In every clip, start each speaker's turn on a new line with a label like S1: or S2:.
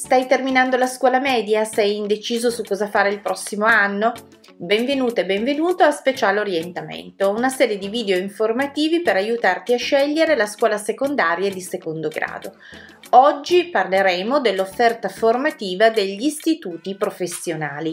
S1: Stai terminando la scuola media? Sei indeciso su cosa fare il prossimo anno? Benvenuto e benvenuto a Speciale Orientamento, una serie di video informativi per aiutarti a scegliere la scuola secondaria di secondo grado. Oggi parleremo dell'offerta formativa degli istituti professionali.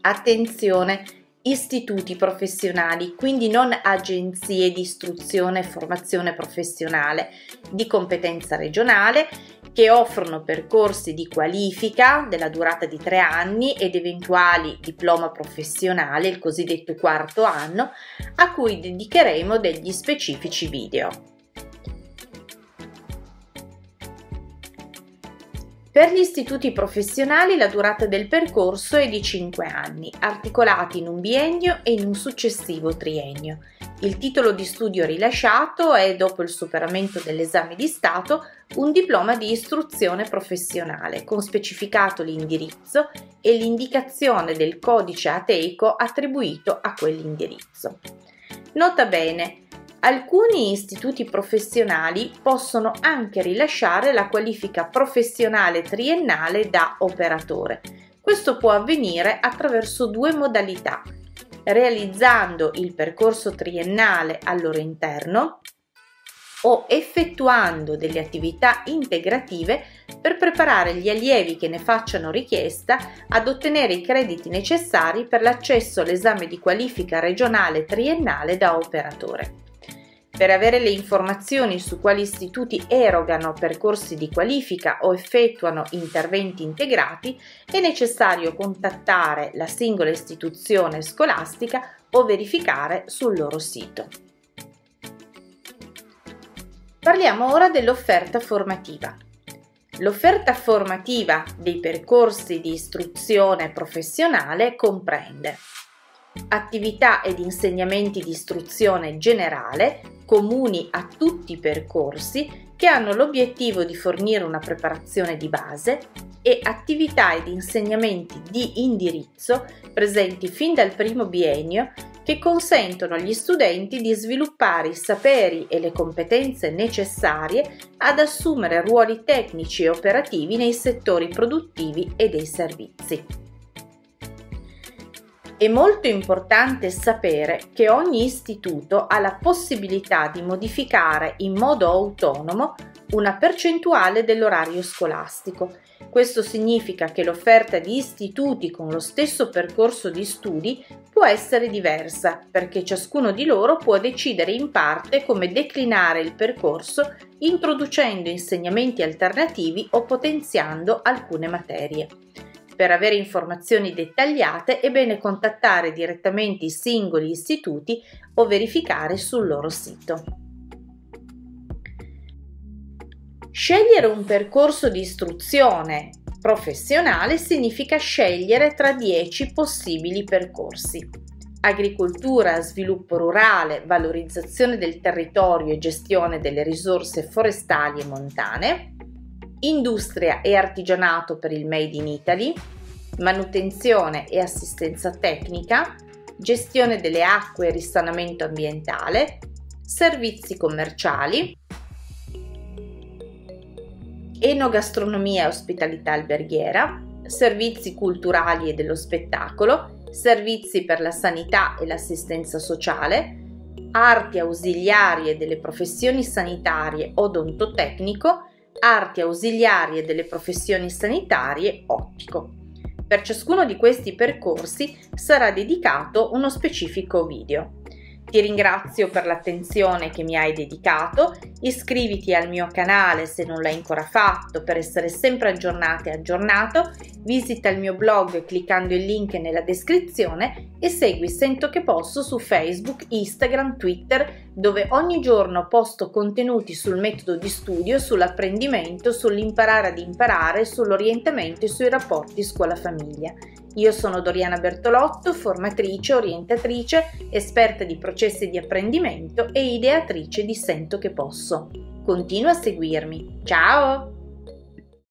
S1: Attenzione, istituti professionali, quindi non agenzie di istruzione e formazione professionale di competenza regionale che offrono percorsi di qualifica della durata di tre anni ed eventuali diploma professionale, il cosiddetto quarto anno, a cui dedicheremo degli specifici video. Per gli istituti professionali la durata del percorso è di 5 anni, articolati in un biennio e in un successivo triennio. Il titolo di studio rilasciato è, dopo il superamento dell'esame di Stato, un diploma di istruzione professionale con specificato l'indirizzo e l'indicazione del codice ateico attribuito a quell'indirizzo. Nota bene, Alcuni istituti professionali possono anche rilasciare la qualifica professionale triennale da operatore. Questo può avvenire attraverso due modalità, realizzando il percorso triennale al loro interno o effettuando delle attività integrative per preparare gli allievi che ne facciano richiesta ad ottenere i crediti necessari per l'accesso all'esame di qualifica regionale triennale da operatore. Per avere le informazioni su quali istituti erogano percorsi di qualifica o effettuano interventi integrati è necessario contattare la singola istituzione scolastica o verificare sul loro sito. Parliamo ora dell'offerta formativa. L'offerta formativa dei percorsi di istruzione professionale comprende attività ed insegnamenti di istruzione generale comuni a tutti i percorsi che hanno l'obiettivo di fornire una preparazione di base e attività ed insegnamenti di indirizzo presenti fin dal primo biennio che consentono agli studenti di sviluppare i saperi e le competenze necessarie ad assumere ruoli tecnici e operativi nei settori produttivi e dei servizi. È molto importante sapere che ogni istituto ha la possibilità di modificare in modo autonomo una percentuale dell'orario scolastico. Questo significa che l'offerta di istituti con lo stesso percorso di studi può essere diversa, perché ciascuno di loro può decidere in parte come declinare il percorso introducendo insegnamenti alternativi o potenziando alcune materie. Per avere informazioni dettagliate è bene contattare direttamente i singoli istituti o verificare sul loro sito. Scegliere un percorso di istruzione professionale significa scegliere tra 10 possibili percorsi. Agricoltura, sviluppo rurale, valorizzazione del territorio e gestione delle risorse forestali e montane, industria e artigianato per il Made in Italy, manutenzione e assistenza tecnica, gestione delle acque e risanamento ambientale, servizi commerciali, enogastronomia e ospitalità alberghiera, servizi culturali e dello spettacolo, servizi per la sanità e l'assistenza sociale, arti ausiliarie delle professioni sanitarie odontotecnico, arti ausiliarie delle professioni sanitarie ottico. Per ciascuno di questi percorsi sarà dedicato uno specifico video. Ti ringrazio per l'attenzione che mi hai dedicato, iscriviti al mio canale se non l'hai ancora fatto per essere sempre aggiornata e aggiornato, visita il mio blog cliccando il link nella descrizione e segui Sento che posso su Facebook, Instagram, Twitter dove ogni giorno posto contenuti sul metodo di studio, sull'apprendimento, sull'imparare ad imparare, sull'orientamento e sui rapporti scuola-famiglia. Io sono Doriana Bertolotto, formatrice, orientatrice, esperta di processi di apprendimento e ideatrice di Sento che posso. Continua a seguirmi. Ciao!